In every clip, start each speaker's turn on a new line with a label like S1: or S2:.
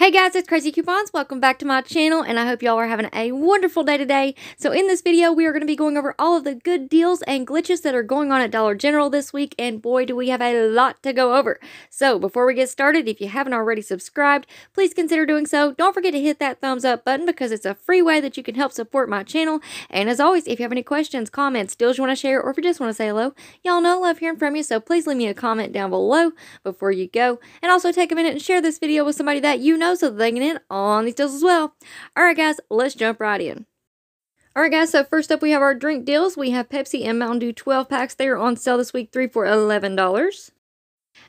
S1: Hey guys, it's Craz-E Coupons. Welcome back to my channel and I hope y'all are having a wonderful day today. So in this video, we are going to be going over all of the good deals and glitches that are going on at Dollar General this week and boy do we have a lot to go over. So before we get started, if you haven't already subscribed, please consider doing so. Don't forget to hit that thumbs up button because it's a free way that you can help support my channel. And as always, if you have any questions, comments, deals you want to share, or if you just want to say hello, y'all know I love hearing from you, so please leave me a comment down below before you go. And also take a minute and share this video with somebody that you know know so they can in on these deals as well. Alright guys, let's jump right in. Alright guys, so first up we have our drink deals. We have Pepsi and Mountain Dew 12 packs. They are on sale this week, 3 for $11.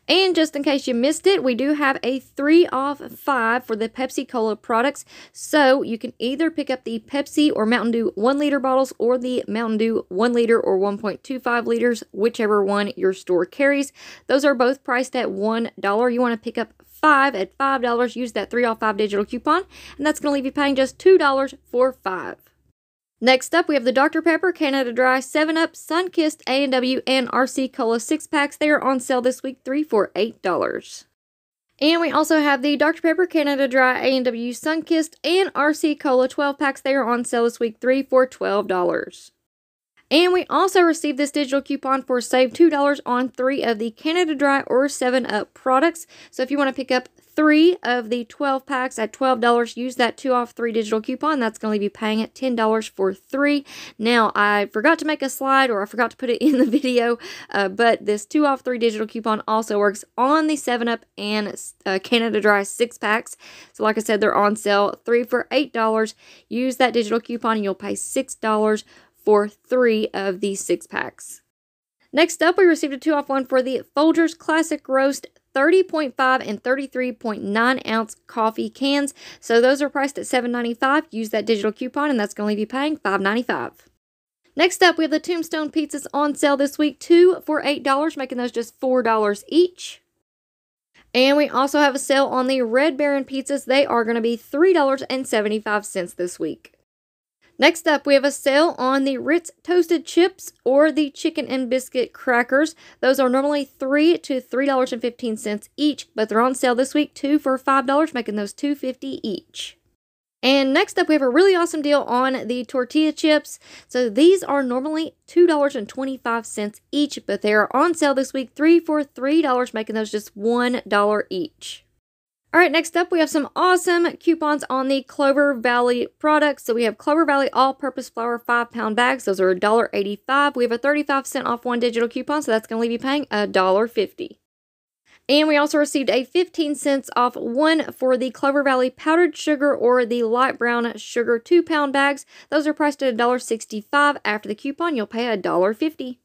S1: And just in case you missed it, we do have a 3 off 5 for the Pepsi Cola products. So you can either pick up the Pepsi or Mountain Dew 1 liter bottles or the Mountain Dew 1 liter or 1.25 liters, whichever one your store carries. Those are both priced at $1. You want to pick up 5 at $5. Use that 3 off 5 digital coupon, and that's going to leave you paying just $2 for 5 Next up, we have the Dr. Pepper Canada Dry 7-Up, Sunkist, A&W, and RC Cola 6-packs. They are on sale this week, 3 for $8. And we also have the Dr. Pepper Canada Dry A&W Sunkist and RC Cola 12 packs. They are on sale this week, 3 for $12. And we also received this digital coupon for save $2 on three of the Canada Dry or 7-Up products. So if you want to pick up three of the 12 packs at $12, use that 2 off 3 digital coupon. That's going to leave you paying at $10 for three. Now, I forgot to make a slide or I forgot to put it in the video, uh, but this 2 off 3 digital coupon also works on the 7-Up and uh, Canada Dry 6 packs. So like I said, they're on sale, 3 for $8. Use that digital coupon and you'll pay $6 for three of these six packs. Next up, we received a 2 off 1 for the Folgers Classic Roast 30.5 and 33.9 ounce coffee cans. So those are priced at $7.95. Use that digital coupon and that's going to leave you paying $5.95. Next up, we have the Tombstone pizzas on sale this week, two for $8, making those just $4 each. And we also have a sale on the Red Baron pizzas. They are going to be $3.75 this week. Next up, we have a sale on the Ritz Toasted Chips or the Chicken and Biscuit Crackers. Those are normally 3 to $3.15 each, but they're on sale this week, 2 for $5, making those $2.50 each. And next up, we have a really awesome deal on the tortilla chips. So these are normally $2.25 each, but they are on sale this week, 3 for $3, making those just $1 each. All right, next up, we have some awesome coupons on the Clover Valley products. So we have Clover Valley all-purpose flour 5-pound bags. Those are $1.85. We have a 35 cent off one digital coupon, so that's going to leave you paying $1.50. And we also received a 15 cents off one for the Clover Valley powdered sugar or the light brown sugar 2-pound bags. Those are priced at $1.65. After the coupon, you'll pay $1.50.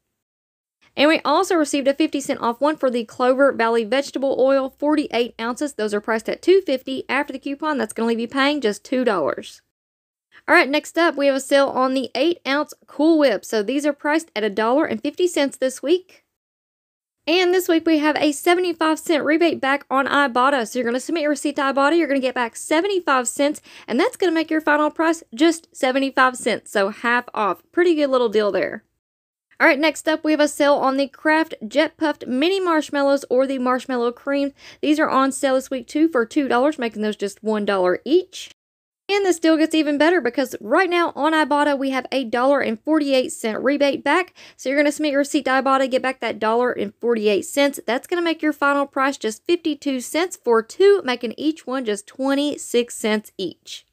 S1: And we also received a 50 cent off one for the Clover Valley vegetable oil, 48 ounces. Those are priced at $2.50. After the coupon, that's going to leave you paying just $2. All right, next up, we have a sale on the 8 ounce Cool Whip. So these are priced at $1.50 this week. And this week we have a 75 cent rebate back on Ibotta. So you're going to submit your receipt to Ibotta, you're going to get back 75 cents, and that's going to make your final price just 75 cents. So half off. Pretty good little deal there. All right, next up, we have a sale on the Kraft Jet Puffed Mini Marshmallows or the Marshmallow Cream. These are on sale this week too for $2, making those just $1 each. And this deal gets even better because right now on Ibotta, we have a $1.48 rebate back. So you're going to submit your receipt to Ibotta, get back that $1.48. That's going to make your final price just 52 cents for two, making each one just 26 cents each.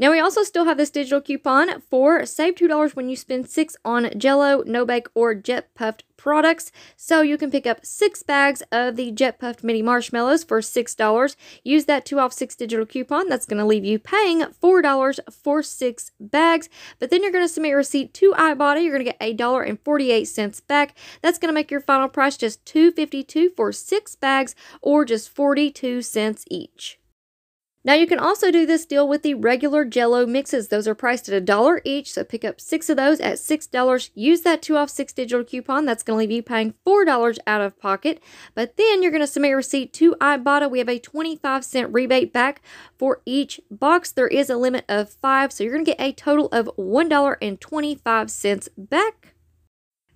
S1: Now we also still have this digital coupon for save $2 when you spend 6 on Jello, No Bake, or Jet Puffed products. So you can pick up 6 bags of the Jet Puffed Mini Marshmallows for $6. Use that 2 off 6 digital coupon. That's going to leave you paying $4 for 6 bags. But then you're going to submit your receipt to Ibotta. You're going to get $1.48 back. That's going to make your final price just $2.52 for 6 bags or just 42 cents each. Now you can also do this deal with the regular Jello mixes. Those are priced at a dollar each, so pick up six of those at $6. Use that 2 off 6 digital coupon. That's going to leave you paying $4 out of pocket. But then you're going to submit a receipt to Ibotta. We have a 25 cent rebate back for each box. There is a limit of 5, so you're going to get a total of $1.25 back.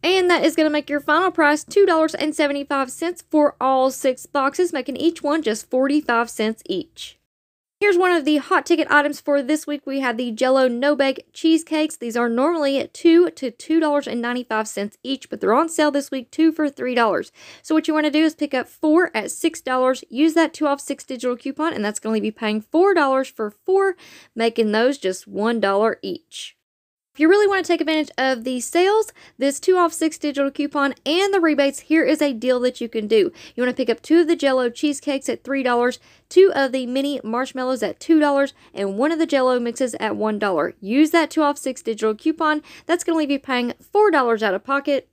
S1: And that is going to make your final price $2.75 for all six boxes, making each one just 45 cents each. Here's one of the hot ticket items for this week. We have the Jello No Bake cheesecakes. These are normally at two to two dollars and ninety five cents each, but they're on sale this week, two for three dollars. So what you want to do is pick up four at six dollars. Use that two off six digital coupon, and that's going to be paying four dollars for four, making those just one dollar each. If you really want to take advantage of the sales, this 2 off 6 digital coupon, and the rebates, here is a deal that you can do. You want to pick up two of the Jello cheesecakes at $3, two of the mini marshmallows at $2, and one of the Jello mixes at $1. Use that 2 off 6 digital coupon. That's going to leave you paying $4 out of pocket.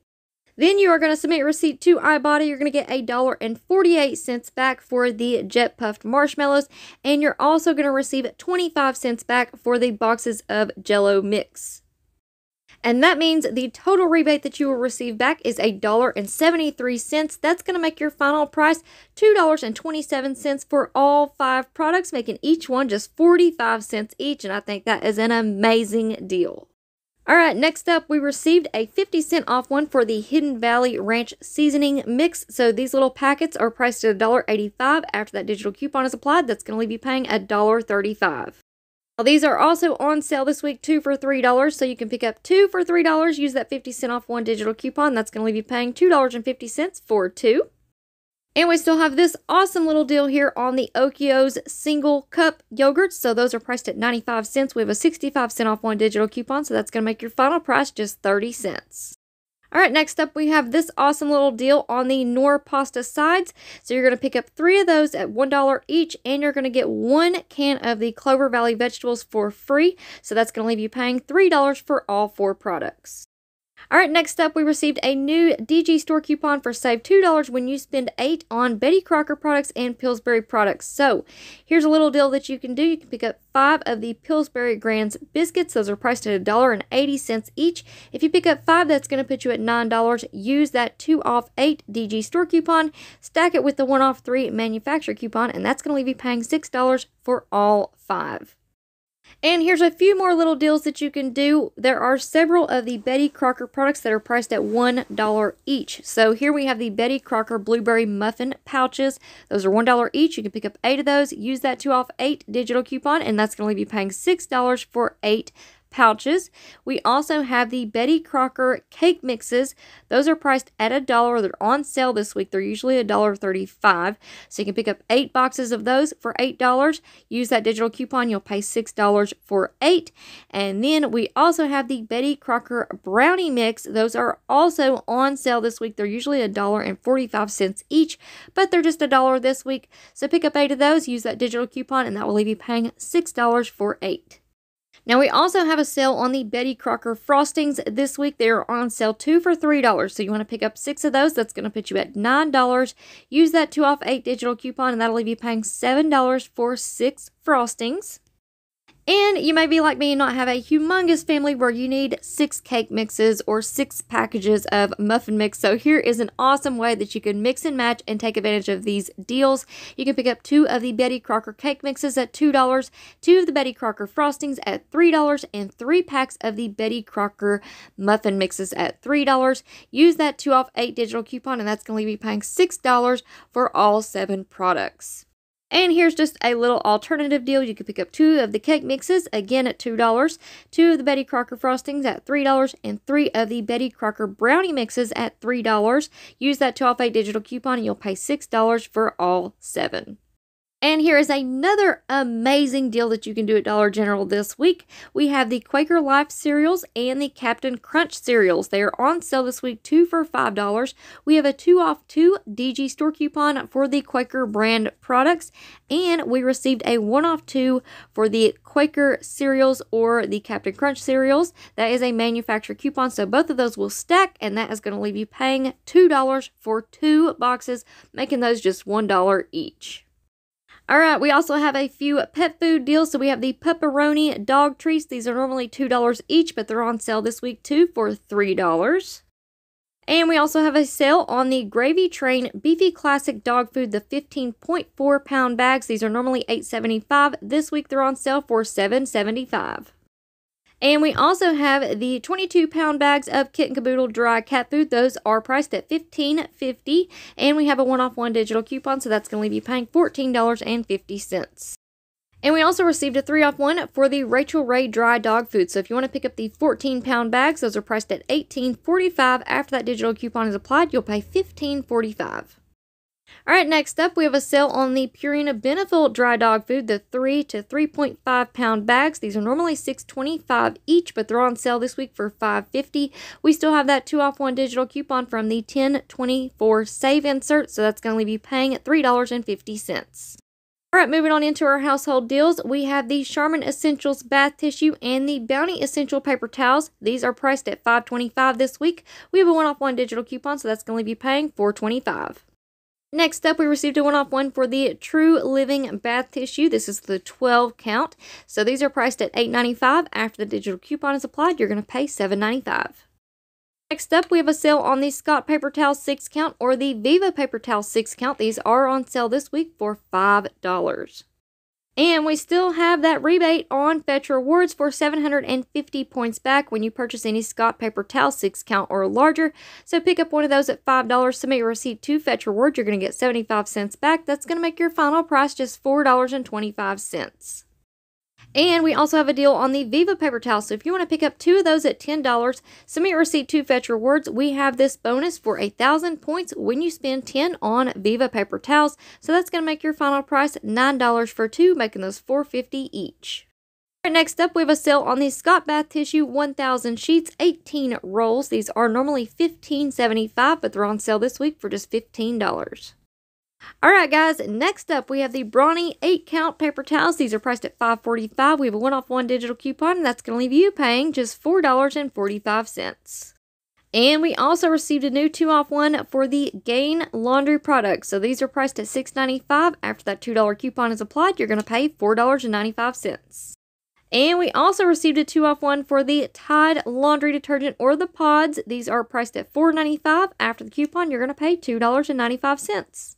S1: Then you are going to submit your receipt to Ibotta. You're going to get a dollar and 48 cents back for the jet puffed marshmallows, and you're also going to receive 25 cents back for the boxes of Jello mix. And that means the total rebate that you will receive back is $1.73. That's going to make your final price $2.27 for all five products, making each one just 45 cents each. And I think that is an amazing deal. All right, next up, we received a 50 cent off one for the Hidden Valley Ranch Seasoning Mix. So these little packets are priced at $1.85. After that digital coupon is applied, that's going to leave you paying $1.35. Well, these are also on sale this week, two for $3. So you can pick up two for $3. Use that 50 cent off one digital coupon. That's going to leave you paying $2.50 for two. And we still have this awesome little deal here on the Oikos single cup yogurts. So those are priced at 95 cents. We have a 65 cent off one digital coupon. So that's going to make your final price just 30 cents. All right, next up we have this awesome little deal on the Knorr pasta sides. So you're going to pick up three of those at $1 each, and you're going to get one can of the Clover Valley vegetables for free. So that's going to leave you paying $3 for all four products. All right, next up, we received a new DG store coupon for save $2 when you spend 8 on Betty Crocker products and Pillsbury products. So, here's a little deal that you can do. You can pick up 5 of the Pillsbury Grands biscuits. Those are priced at $1.80 each. If you pick up 5, that's going to put you at $9. Use that 2 off 8 DG store coupon, stack it with the 1 off 3 manufacturer coupon, and that's going to leave you paying $6 for all 5. And here's a few more little deals that you can do. There are several of the Betty Crocker products that are priced at $1 each. So here we have the Betty Crocker Blueberry Muffin pouches. Those are $1 each. You can pick up eight of those. Use that 2 off 8 digital coupon, and that's going to leave you paying $6 for eight pouches. We also have the Betty Crocker cake mixes. Those are priced at a dollar. They're on sale this week. They're usually a dollar thirty-five. So you can pick up eight boxes of those for eight dollars. Use that digital coupon. You'll pay six dollars for eight. And then we also have the Betty Crocker brownie mix. Those are also on sale this week. They're usually a dollar and forty-five cents each, but they're just a dollar this week. So pick up eight of those. Use that digital coupon, and that will leave you paying six dollars for eight. Now, we also have a sale on the Betty Crocker frostings this week. They are on sale two for $3. So you want to pick up six of those. That's going to put you at $9. Use that two off eight digital coupon, and that'll leave you paying $7 for six frostings. And you may be like me and not have a humongous family where you need six cake mixes or six packages of muffin mix. So here is an awesome way that you can mix and match and take advantage of these deals. You can pick up two of the Betty Crocker cake mixes at $2, two of the Betty Crocker frostings at $3, and three packs of the Betty Crocker muffin mixes at $3. Use that 2 off 8 digital coupon and that's going to leave you paying $6 for all seven products. And here's just a little alternative deal. You can pick up two of the cake mixes, again at $2, two of the Betty Crocker frostings at $3, and three of the Betty Crocker brownie mixes at $3. Use that 12 8 digital coupon and you'll pay $6 for all seven. And here is another amazing deal that you can do at Dollar General this week. We have the Quaker Life cereals and the Captain Crunch cereals. They are on sale this week, two for $5. We have a two off two DG store coupon for the Quaker brand products, and we received a one off two for the Quaker cereals or the Captain Crunch cereals. That is a manufacturer coupon, so both of those will stack, and that is going to leave you paying $2 for two boxes, making those just $1 each. All right, we also have a few pet food deals. So we have the Pup-Peroni dog treats. These are normally $2 each, but they're on sale this week too for $3. And we also have a sale on the Gravy Train Beefy Classic Dog Food, the 15.4 pound bags. These are normally $8.75. This week they're on sale for $7.75. And we also have the 22 pound bags of Kit and Kaboodle dry cat food. Those are priced at $15.50. And we have a one off one digital coupon, so that's going to leave you paying $14.50. And we also received a 3 off 1 for the Rachael Ray dry dog food. So if you want to pick up the 14 pound bags, those are priced at $18.45. After that digital coupon is applied, you'll pay $15.45. All right, next up, we have a sale on the Purina Beneful dry dog food, the 3 to 3.5 pound bags. These are normally $6.25 each, but they're on sale this week for $5.50. We still have that 2 off 1 digital coupon from the 1024 save insert, so that's going to leave you paying $3.50. All right, moving on into our household deals, we have the Charmin Essentials bath tissue and the Bounty Essential paper towels. These are priced at $5.25 this week. We have a one-off one digital coupon, so that's going to leave you paying $4.25. Next up, we received a one-off one for the True Living bath tissue. This is the 12 count. So these are priced at $8.95. After the digital coupon is applied, you're going to pay $7.95. Next up, we have a sale on the Scott Paper Towel 6 count or the Viva Paper Towel 6 count. These are on sale this week for $5. And we still have that rebate on Fetch Rewards for 750 points back when you purchase any Scott Paper Towel 6 count or larger. So pick up one of those at $5, submit your receipt to Fetch Rewards. You're going to get 75 cents back. That's going to make your final price just $4.25. And we also have a deal on the Viva paper towel. So if you want to pick up two of those at $10, submit your receipt to Fetch Rewards. We have this bonus for a thousand points when you spend 10 on Viva paper towels. So that's going to make your final price $9 for two, making those $4.50 each. Next up, we have a sale on the Scott Bath Tissue 1000 sheets, 18 rolls. These are normally $15.75, but they're on sale this week for just $15. All right, guys, next up we have the Brawny 8 count paper towels. These are priced at $5.45. We have a one off one digital coupon, and that's going to leave you paying just $4.45. And we also received a new two off one for the Gain laundry products. So these are priced at $6.95. After that $2 coupon is applied, you're going to pay $4.95. And we also received a two off one for the Tide laundry detergent or the pods. These are priced at $4.95. After the coupon, you're going to pay $2.95.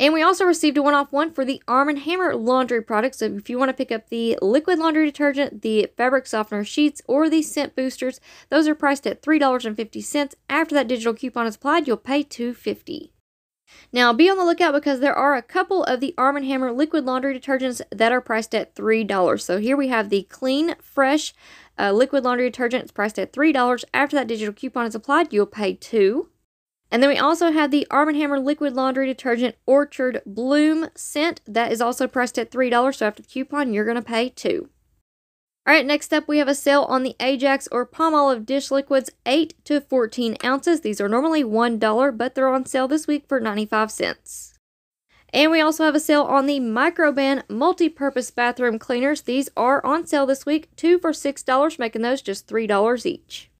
S1: And we also received a one-off one for the Arm & Hammer laundry product. So if you want to pick up the liquid laundry detergent, the fabric softener sheets, or the scent boosters, those are priced at $3.50. After that digital coupon is applied, you'll pay $2.50. Now, be on the lookout because there are a couple of the Arm & Hammer liquid laundry detergents that are priced at $3. So here we have the Clean Fresh uh, liquid laundry detergent. It's priced at $3. After that digital coupon is applied, you'll pay 2 and then we also have the Arm & Hammer Liquid Laundry Detergent Orchard Bloom scent. That is also priced at $3, so after the coupon, you're going to pay 2 All right, next up, we have a sale on the Ajax or Palmolive dish liquids, 8 to 14 ounces. These are normally $1, but they're on sale this week for 95 cents. And we also have a sale on the Microban multi-purpose bathroom cleaners. These are on sale this week, two for $6, making those just $3 each.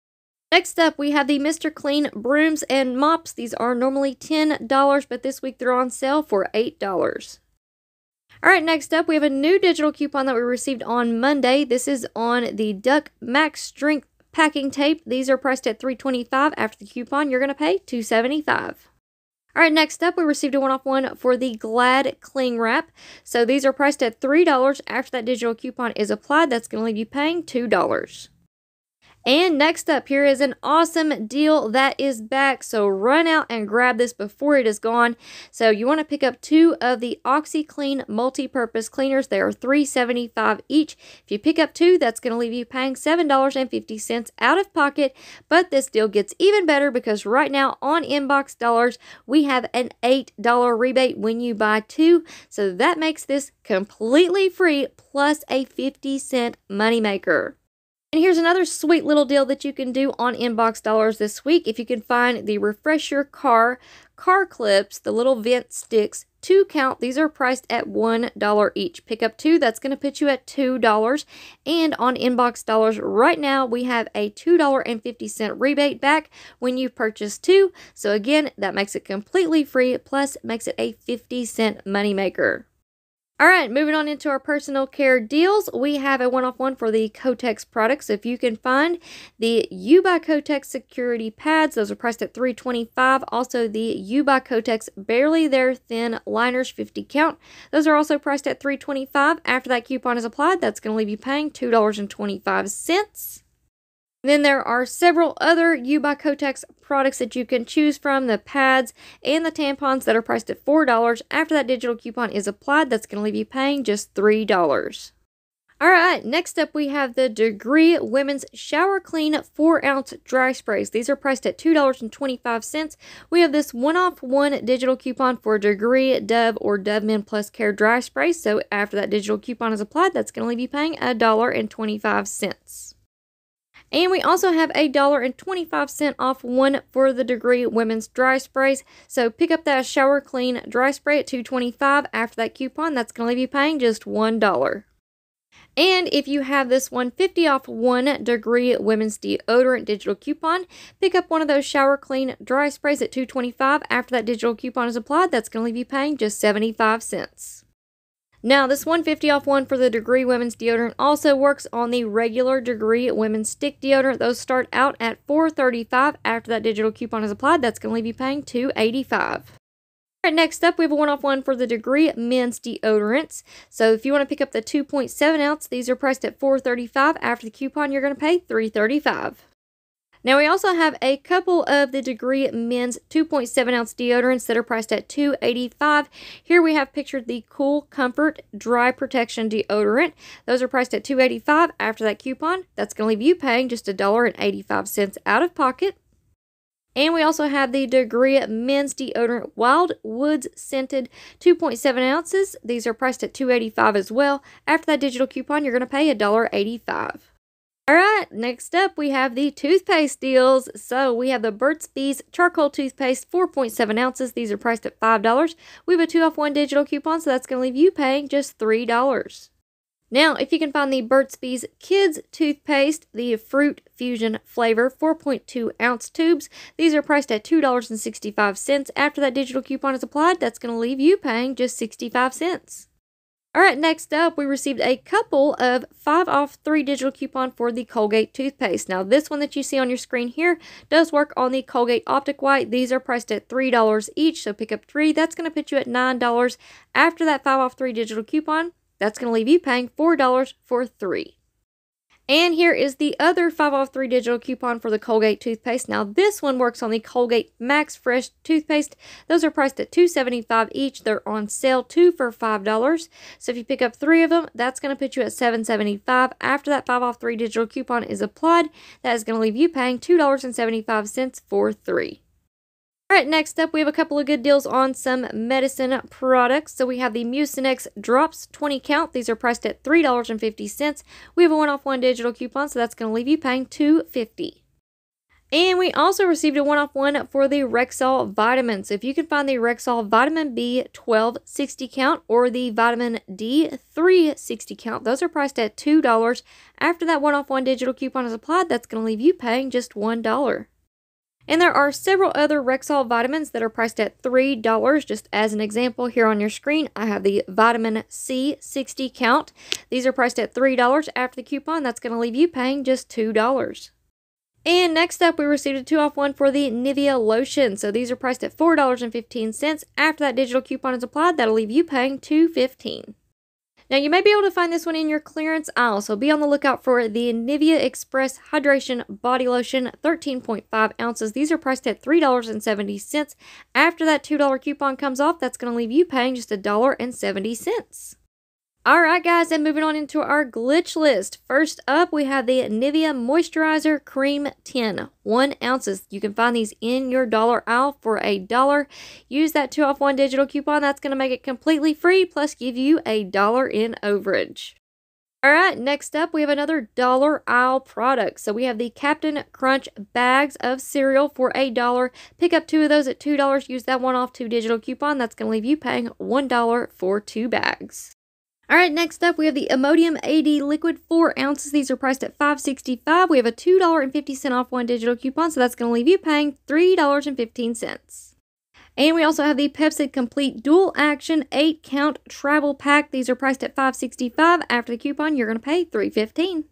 S1: Next up, we have the Mr. Clean brooms and mops. These are normally $10, but this week they're on sale for $8. All right, next up, we have a new digital coupon that we received on Monday. This is on the Duck Max Strength packing tape. These are priced at $3.25. After the coupon, you're going to pay $2.75. All right, next up, we received a one-off one for the Glad Cling Wrap. So these are priced at $3. After that digital coupon is applied, that's going to leave you paying $2. And next up here is an awesome deal that is back. So run out and grab this before it is gone. So you want to pick up two of the OxiClean multi-purpose cleaners. They are $3.75 each. If you pick up two, that's going to leave you paying $7.50 out of pocket. But this deal gets even better because right now on Inbox Dollars, we have an $8 rebate when you buy two. So that makes this completely free plus a 50 cent moneymaker. And here's another sweet little deal that you can do on Inbox Dollars this week. If you can find the Refresh Your Car car clips, the little vent sticks, two count. These are priced at $1 each. Pick up two, that's going to put you at $2. And on Inbox Dollars right now, we have a $2.50 rebate back when you purchase two. So again, that makes it completely free, plus makes it a 50 cent moneymaker. All right, moving on into our personal care deals, we have a one-off one for the Kotex products. If you can find the U by Kotex security pads, those are priced at 325. Also, the U by Kotex barely there thin liners, 50 count. Those are also priced at 325. After that coupon is applied, that's going to leave you paying $2.25. Then there are several other U by Kotex products that you can choose from the pads and the tampons that are priced at $4. After that digital coupon is applied, that's going to leave you paying just $3. All right, next up we have the Degree Women's Shower Clean 4 ounce dry sprays. These are priced at $2.25. We have this one off one digital coupon for Degree, Dove, or Dove Men Plus Care dry spray. So after that digital coupon is applied, that's going to leave you paying $1.25. And we also have a dollar and 25 cent off one for the Degree Women's Dry Sprays. So pick up that Shower Clean Dry Spray at 225 after that coupon. That's going to leave you paying just $1. And if you have this 150 off one degree women's deodorant digital coupon, pick up one of those shower clean dry sprays at 225 after that digital coupon is applied. That's going to leave you paying just 75 cents. Now, this 150 off one for the Degree Women's Deodorant also works on the regular Degree Women's Stick Deodorant. Those start out at 435 after that digital coupon is applied. That's going to leave you paying 285 right, next up, we have a one-off one for the Degree Men's Deodorants. So if you want to pick up the 2.7 ounce, these are priced at $4.35. After the coupon, you're going to pay $3.35. Now we also have a couple of the Degree Men's 2.7 ounce deodorants that are priced at $2.85. Here we have pictured the Cool Comfort Dry Protection Deodorant. Those are priced at $2.85. After that coupon, that's going to leave you paying just $1.85 out of pocket. And we also have the Degree Men's Deodorant Wild Woods Scented 2.7 ounces. These are priced at $2.85 as well. After that digital coupon, you're going to pay $1.85. All right, next up we have the toothpaste deals. So we have the Burt's Bees Charcoal Toothpaste, 4.7 ounces. These are priced at $5. We have a 2 off 1 digital coupon, so that's going to leave you paying just $3. Now, if you can find the Burt's Bees Kids Toothpaste, the Fruit Fusion flavor, 4.2 ounce tubes, these are priced at $2.65. After that digital coupon is applied, that's going to leave you paying just 65 cents. All right, next up, we received a couple of 5 off 3 digital coupon for the Colgate toothpaste. Now, this one that you see on your screen here does work on the Colgate Optic White. These are priced at $3 each, so pick up 3. That's going to put you at $9. After that 5 off 3 digital coupon, that's going to leave you paying $4 for three. And here is the other 5 off 3 digital coupon for the Colgate toothpaste. Now this one works on the Colgate Max Fresh toothpaste. Those are priced at $2.75 each. They're on sale 2 for $5. So if you pick up 3 of them, that's going to put you at $7.75. After that 5 off 3 digital coupon is applied, that is going to leave you paying $2.75 for 3. All right, next up, we have a couple of good deals on some medicine products. So we have the Mucinex Drops 20 count. These are priced at $3.50. We have a one-off one digital coupon, so that's going to leave you paying $2.50. And we also received a one-off one for the Rexall vitamins. If you can find the Rexall Vitamin B12 60 count or the Vitamin D3 60 count, those are priced at $2. After that one-off one digital coupon is applied, that's going to leave you paying just $1. And there are several other Rexall vitamins that are priced at $3. Just as an example, here on your screen, I have the Vitamin C 60 count. These are priced at $3. After the coupon, that's going to leave you paying just $2. And next up, we received a 2 off 1 for the Nivea lotion. So these are priced at $4.15. After that digital coupon is applied, that'll leave you paying $2.15. Now, you may be able to find this one in your clearance aisle, so be on the lookout for the Nivea Express Hydration Body Lotion, 13.5 ounces. These are priced at $3.70. After that $2 coupon comes off, that's going to leave you paying just $1.70. Alright guys, and moving on into our glitch list. First up, we have the Nivea Moisturizer Cream 10, 1 ounces. You can find these in your dollar aisle for a dollar. Use that 2 off 1 digital coupon. That's going to make it completely free, plus give you a dollar in overage. Alright, next up we have another dollar aisle product. So we have the Captain Crunch bags of cereal for a dollar. Pick up two of those at $2. Use that one off two digital coupon. That's going to leave you paying $1 for two bags. All right, next up we have the Imodium AD Liquid 4 ounces. These are priced at $5.65. We have a $2.50 off one digital coupon, so that's going to leave you paying $3.15. And we also have the Pepcid Complete Dual Action 8 Count Travel Pack. These are priced at $5.65. After the coupon, you're going to pay $3.15.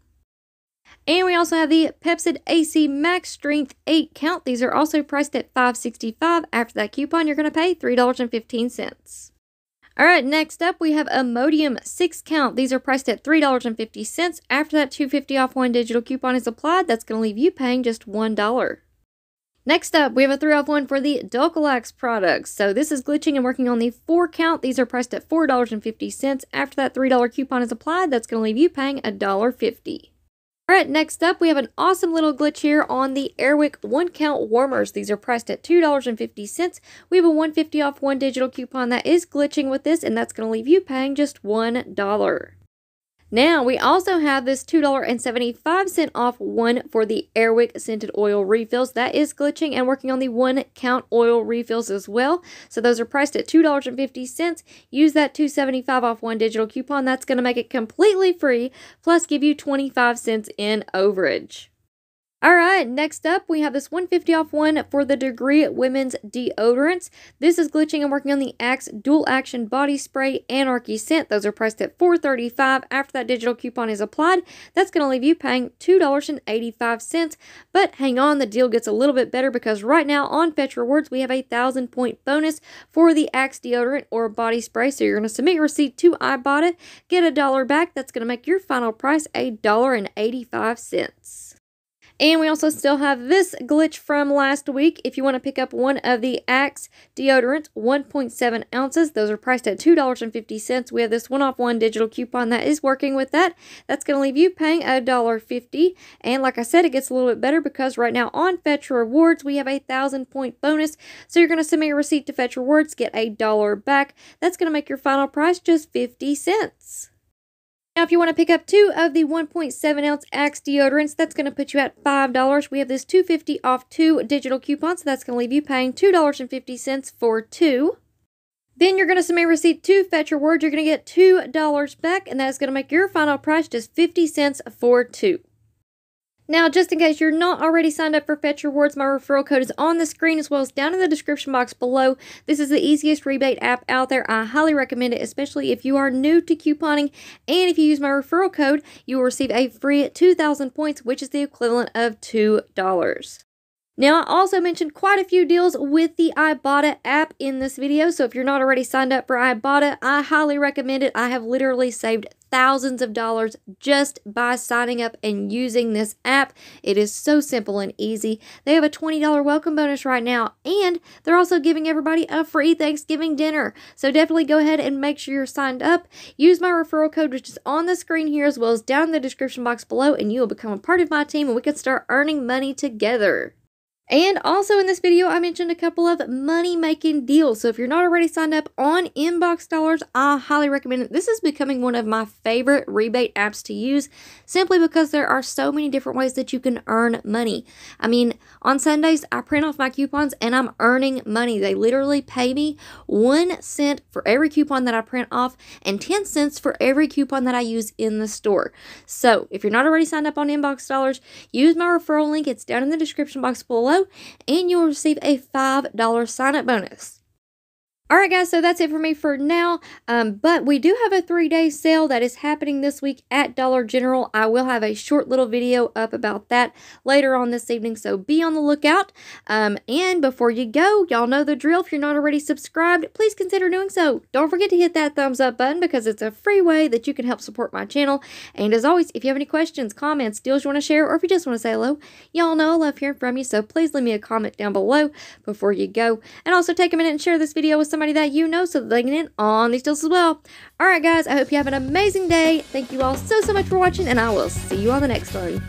S1: And we also have the Pepcid AC Max Strength 8 Count. These are also priced at $5.65. After that coupon, you're going to pay $3.15. All right, next up we have Imodium 6 count. These are priced at $3.50. After that 250 off one digital coupon is applied, that's going to leave you paying just $1. Next up, we have a 3 off 1 for the Dulcolax products. So this is glitching and working on the 4 count. These are priced at $4.50. After that $3 coupon is applied, that's going to leave you paying $1.50. Alright, next up we have an awesome little glitch here on the Airwick one count warmers. These are priced at $2.50. We have a 150 off one digital coupon that is glitching with this and that's going to leave you paying just $1. Now, we also have this $2.75 off one for the Airwick scented oil refills. That is glitching and working on the one count oil refills as well. So those are priced at $2.50. Use that 275 off one digital coupon. That's going to make it completely free, plus give you 25 cents in overage. All right, next up, we have this 150 off one for the Degree Women's Deodorants. This is glitching and working on the Axe Dual Action Body Spray Anarchy Scent. Those are priced at $4.35. After that digital coupon is applied, that's going to leave you paying $2.85. But hang on, the deal gets a little bit better because right now on Fetch Rewards, we have a 1,000 point bonus for the Axe deodorant or body spray. So you're going to submit your receipt to Ibotta, get a dollar back. That's going to make your final price $1.85. And we also still have this glitch from last week. If you want to pick up one of the Axe deodorants, 1.7 ounces, those are priced at $2.50. We have this one off one digital coupon that is working with that. That's going to leave you paying $1.50. And like I said, it gets a little bit better because right now on Fetch Rewards, we have a thousand point bonus. So you're going to submit your receipt to Fetch Rewards, get a dollar back. That's going to make your final price just 50 cents. Now, if you want to pick up two of the 1.7 ounce Axe deodorants, that's going to put you at $5. We have this 250 off two digital coupons, so that's going to leave you paying $2.50 for two. Then you're going to submit receipt to Fetch Rewards. You're going to get $2 back, and that's going to make your final price just 50 cents for two. Now, just in case you're not already signed up for Fetch Rewards, my referral code is on the screen as well as down in the description box below. This is the easiest rebate app out there. I highly recommend it, especially if you are new to couponing. And if you use my referral code, you will receive a free 2,000 points, which is the equivalent of $2. Now, I also mentioned quite a few deals with the Ibotta app in this video, so if you're not already signed up for Ibotta, I highly recommend it. I have literally saved thousands of dollars just by signing up and using this app. It is so simple and easy. They have a $20 welcome bonus right now, and they're also giving everybody a free Thanksgiving dinner. So definitely go ahead and make sure you're signed up. Use my referral code, which is on the screen here as well as down in the description box below, and you will become a part of my team and we can start earning money together. And also in this video, I mentioned a couple of money-making deals. So if you're not already signed up on Inbox Dollars, I highly recommend it. This is becoming one of my favorite rebate apps to use simply because there are so many different ways that you can earn money. I mean, on Sundays, I print off my coupons and I'm earning money. They literally pay me one cent for every coupon that I print off and 10 cents for every coupon that I use in the store. So if you're not already signed up on Inbox Dollars, use my referral link. It's down in the description box below and you'll receive a $5 sign up bonus. All right, guys, so that's it for me for now. Um, but we do have a three-day sale that is happening this week at Dollar General. I will have a short little video up about that later on this evening, so be on the lookout. Um, and before you go, y'all know the drill. If you're not already subscribed, please consider doing so. Don't forget to hit that thumbs up button because it's a free way that you can help support my channel. And as always, if you have any questions, comments, deals you want to share, or if you just want to say hello, y'all know I love hearing from you, so please leave me a comment down below before you go. And also take a minute and share this video with somebody somebody that you know so that they can in on these deals as well. Alright guys, I hope you have an amazing day. Thank you all so, so much for watching and I will see you on the next one.